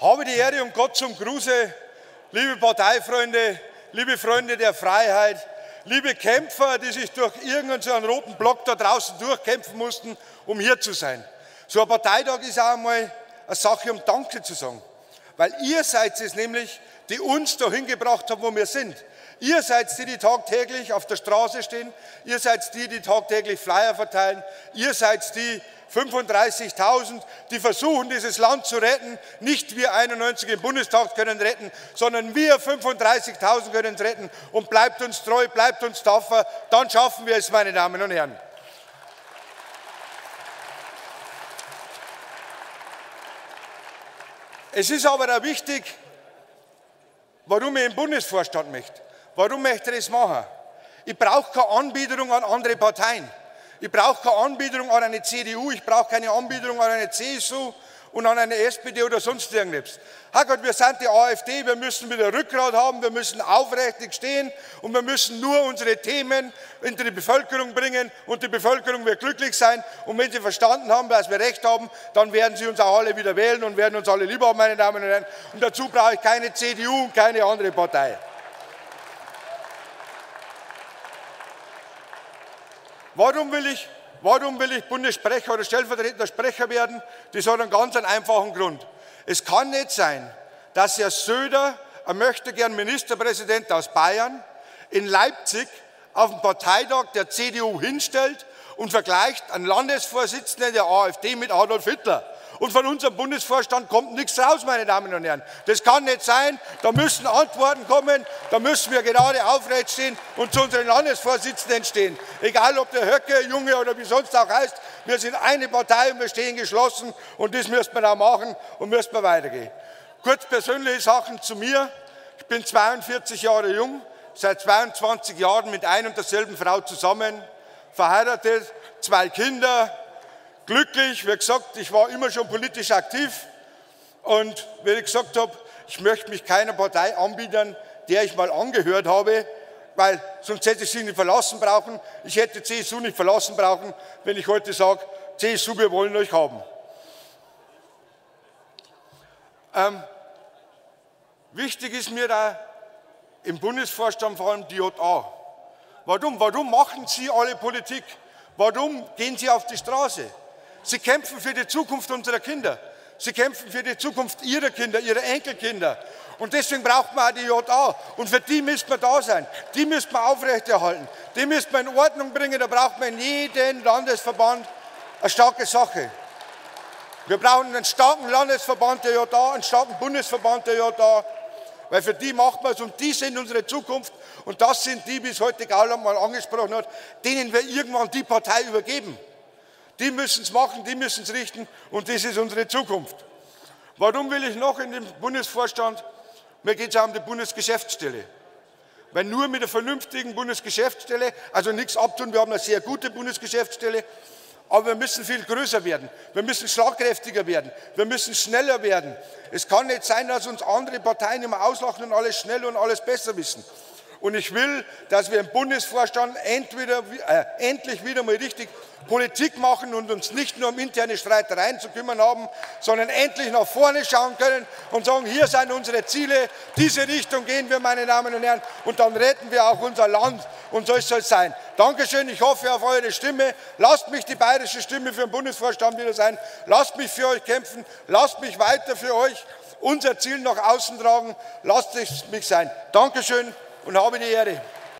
Habe die Ehre und Gott zum Gruße, liebe Parteifreunde, liebe Freunde der Freiheit, liebe Kämpfer, die sich durch irgendeinen roten Block da draußen durchkämpfen mussten, um hier zu sein. So ein Parteitag ist auch einmal eine Sache, um Danke zu sagen. Weil ihr seid es nämlich, die uns dahin gebracht haben, wo wir sind. Ihr seid die, die tagtäglich auf der Straße stehen. Ihr seid die, die tagtäglich Flyer verteilen. Ihr seid die 35.000, die versuchen, dieses Land zu retten. Nicht wir 91 im Bundestag können retten, sondern wir 35.000 können es retten. Und bleibt uns treu, bleibt uns tapfer. Dann schaffen wir es, meine Damen und Herren. Es ist aber auch wichtig, warum ich im Bundesvorstand möchte. Warum möchte ich das machen? Ich brauche keine Anbiederung an andere Parteien. Ich brauche keine Anbiederung an eine CDU, ich brauche keine Anbiederung an eine CSU und an eine SPD oder sonst irgendetwas. Herrgott, wir sind die AfD, wir müssen wieder Rückgrat haben, wir müssen aufrichtig stehen und wir müssen nur unsere Themen in die Bevölkerung bringen und die Bevölkerung wird glücklich sein. Und wenn sie verstanden haben, dass wir Recht haben, dann werden sie uns auch alle wieder wählen und werden uns alle lieber haben, meine Damen und Herren. Und dazu brauche ich keine CDU und keine andere Partei. Warum will ich, warum will ich Bundessprecher oder stellvertretender Sprecher werden? Das hat einen ganz einfachen Grund. Es kann nicht sein, dass Herr Söder, er möchte gern Ministerpräsident aus Bayern, in Leipzig auf dem Parteitag der CDU hinstellt und vergleicht einen Landesvorsitzenden der AfD mit Adolf Hitler und von unserem Bundesvorstand kommt nichts raus, meine Damen und Herren. Das kann nicht sein. Da müssen Antworten kommen. Da müssen wir gerade aufrecht stehen und zu unseren Landesvorsitzenden stehen. Egal, ob der Höcke, Junge oder wie sonst auch heißt. Wir sind eine Partei und wir stehen geschlossen und das müssen wir auch machen und müssen wir weitergehen. Kurz persönliche Sachen zu mir. Ich bin 42 Jahre jung, seit 22 Jahren mit ein und derselben Frau zusammen, verheiratet, zwei Kinder, glücklich. Wie gesagt, ich war immer schon politisch aktiv. Und wie ich gesagt habe, ich möchte mich keiner Partei anbieten, der ich mal angehört habe, weil sonst hätte ich sie nicht verlassen brauchen. Ich hätte CSU nicht verlassen brauchen, wenn ich heute sage, CSU, wir wollen euch haben. Ähm, wichtig ist mir da im Bundesvorstand vor allem die JA. Warum? Warum machen Sie alle Politik? Warum gehen Sie auf die Straße? Sie kämpfen für die Zukunft unserer Kinder. Sie kämpfen für die Zukunft ihrer Kinder, ihrer Enkelkinder. Und deswegen braucht man auch die JA. Und für die müssen wir da sein. Die müssen wir aufrechterhalten. Die müssen wir in Ordnung bringen. Da braucht man in jedem Landesverband eine starke Sache. Wir brauchen einen starken Landesverband der JA, einen starken Bundesverband der JA. Weil für die macht man es und die sind unsere Zukunft. Und das sind die, wie es heute Gauland mal angesprochen hat, denen wir irgendwann die Partei übergeben. Die müssen es machen, die müssen es richten und das ist unsere Zukunft. Warum will ich noch in den Bundesvorstand? Mir geht es auch um die Bundesgeschäftsstelle. Weil nur mit einer vernünftigen Bundesgeschäftsstelle, also nichts abtun, wir haben eine sehr gute Bundesgeschäftsstelle, aber wir müssen viel größer werden. Wir müssen schlagkräftiger werden. Wir müssen schneller werden. Es kann nicht sein, dass uns andere Parteien immer auslachen und alles schnell und alles besser wissen. Und ich will, dass wir im Bundesvorstand entweder, äh, endlich wieder mal richtig Politik machen und uns nicht nur um interne Streitereien zu kümmern haben, sondern endlich nach vorne schauen können und sagen, hier sind unsere Ziele, diese Richtung gehen wir, meine Damen und Herren, und dann retten wir auch unser Land und so soll es sein. Dankeschön, ich hoffe auf eure Stimme. Lasst mich die bayerische Stimme für den Bundesvorstand wieder sein. Lasst mich für euch kämpfen. Lasst mich weiter für euch unser Ziel nach außen tragen. Lasst es mich sein. Dankeschön und habe die Ehre.